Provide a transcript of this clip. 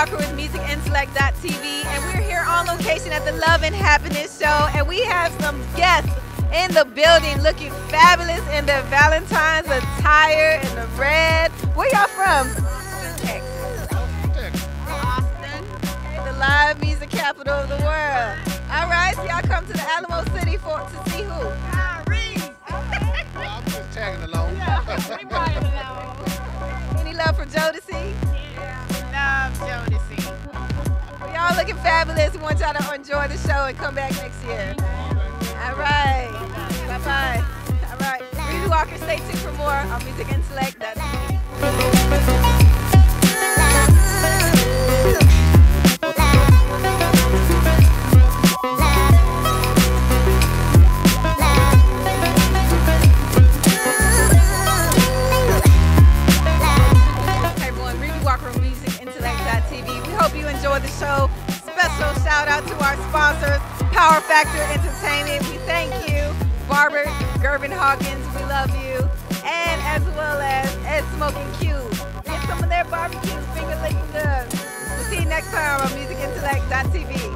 Walker with MusicIntellect.tv, and we're here on location at the Love and Happiness Show, and we have some guests in the building looking fabulous in their Valentine's attire in the red. Where y'all from? Texas. Austin. The live music capital of the world. All right, so y'all come to the Alamo City for to see who? Looking fabulous. We want y'all to enjoy the show and come back next year. All right. Bye bye. All right. Ruby Walker, stay tuned for more on Music MusicIntellect.tv. We hope you enjoyed the show. Special shout out to our sponsors, Power Factor Entertainment. We thank you. Barbara Gervin Hawkins, we love you. And as well as Ed Smoking Q. Get some of their barbecue finger licking good. We'll see you next time on MusicIntellect.tv.